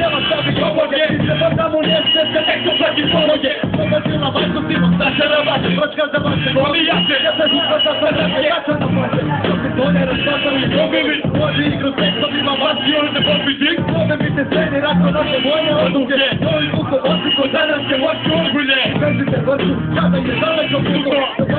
ela sabe como é Levanta a mulher, você quer que eu faço de eu Toma de uma vai por cima, tá xarabate Pratica da base, goliate Essa gente tá fazendo reaça na base Eu que dona era só tão e eu vive Hoje em grupo, só uma base de hoje depois pedir. Toda me eu era com a nossa mãe Eu não quero, eu e o combate Com ela, que eu acho um mulher. Vem de negócio, cada e né, que eu fico. Eu vou dizer,